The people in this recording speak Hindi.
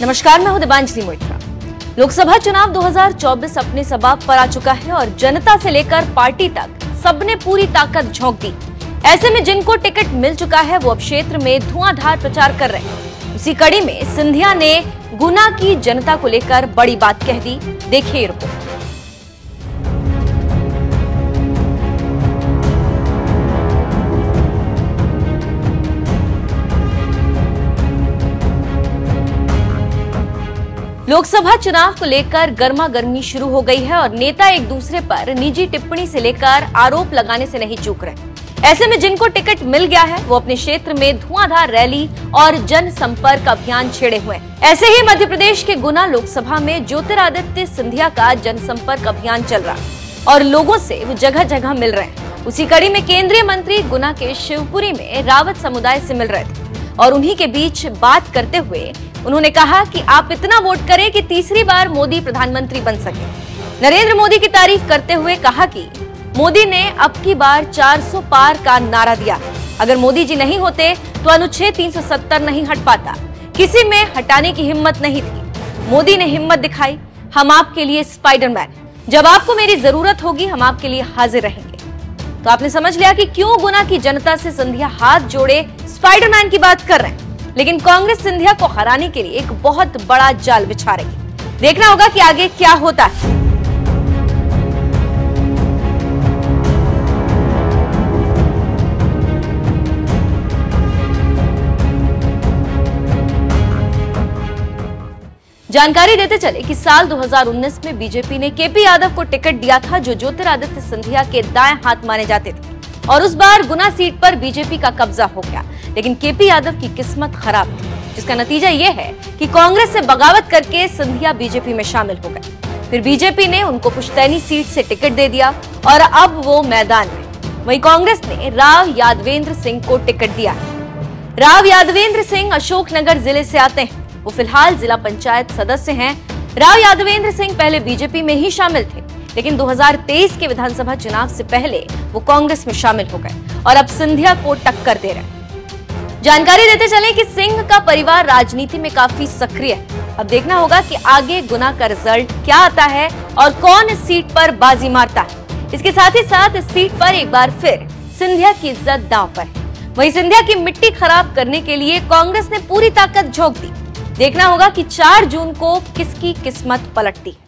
नमस्कार, मैं हूँ दिबांजलि मोइत्रा। लोकसभा चुनाव 2024 अपने सबाब पर आ चुका है और जनता से लेकर पार्टी तक सबने पूरी ताकत झोंक दी। ऐसे में जिनको टिकट मिल चुका है, वो अब क्षेत्र में धुआंधार प्रचार कर रहे हैं। उसी कड़ी में सिंधिया ने गुना की जनता को लेकर बड़ी बात कह दी। देखिए रिपोर्ट। लोकसभा चुनाव को लेकर गर्मा गर्मी शुरू हो गई है और नेता एक दूसरे पर निजी टिप्पणी से लेकर आरोप लगाने से नहीं चूक रहे। ऐसे में जिनको टिकट मिल गया है, वो अपने क्षेत्र में धुआंधार रैली और जनसंपर्क अभियान छेड़े हुए ऐसे ही मध्य प्रदेश के गुना लोकसभा में ज्योतिरादित्य सिंधिया का जनसंपर्क अभियान चल रहा और लोगों से वो जगह जगह मिल रहे हैं। उसी कड़ी में केंद्रीय मंत्री गुना के शिवपुरी में रावत समुदाय से मिल रहे थे। और उन्हीं के बीच बात करते हुए उन्होंने कहा कि आप इतना वोट करें कि तीसरी बार मोदी प्रधानमंत्री बन सके। नरेंद्र मोदी की तारीफ़ करते हुए कहा कि मोदी ने अब की बार 400 पार का नारा दिया। अगर मोदी जी नहीं होते तो अनुच्छेद 370 नहीं हट पाता। किसी में हटाने की हिम्मत नहीं थी। मोदी ने हिम्मत दिखाई, हम आपके लिए स्पाइडरमैन। जब आपको मेरी ज़रूरत होगी, हम आपके लिए हाजिर रहेंगे। तो आपने समझ लिया कि क्यों गुना की जनता से संध्या हाथ जोड़े स्पाइडरमैन की बात कर रहे हैं। लेकिन कांग्रेस सिंधिया को हराने के लिए एक बहुत बड़ा जाल बिछा रही है देखना होगा कि आगे क्या होता है। जानकारी देते चले कि साल 2019 में बीजेपी ने केपी यादव को टिकट दिया था, जो ज्योतिरादित्य सिंधिया के दाएँ हाथ माने जाते थे। और उस बार गुना सीट पर बीजेपी का कब्जा हो गया। लेकिन केपी यादव की किस्मत खराब थी, जिसका नतीजा ये है कि कांग्रेस से बगावत करके सिंधिया बीजेपी में शामिल हो गए फिर बीजेपी ने उनको पुश्तैनी सीट से टिकट दे दिया और अब वो मैदान में। वहीं कांग्रेस ने राव यादवेंद्र सिंह को टिकट दिया राव यादवेंद्र सिंह अशोकनगर ज़िले से आते हैं। वो फ़िलहाल जिला पंचायत सदस्य हैं। राव यादवेंद्र सिंह पहले बीजेपी में ही शामिल थे, लेकिन 2023 के विधानसभा चुनाव से पहले वो कांग्रेस में शामिल हो गए और अब सिंधिया को टक्कर दे रहे हैं। जानकारी देते चले कि सिंह का परिवार राजनीति में काफ़ी सक्रिय है। अब देखना होगा कि आगे गुना का रिज़ल्ट क्या आता है और कौन इस सीट पर बाजी मारता है। इसके साथ ही साथ इस सीट पर एक बार फिर सिंधिया की इज़्ज़त दांव पर है। वही सिंधिया की मिट्टी खराब करने के लिए कांग्रेस ने पूरी ताकत झोंक दी। देखना होगा कि 4 जून को किसकी किस्मत पलटती है।